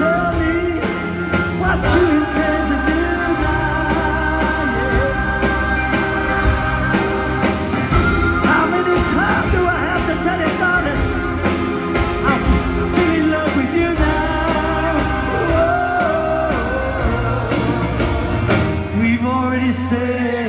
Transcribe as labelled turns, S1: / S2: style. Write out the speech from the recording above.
S1: tell me what you intend We've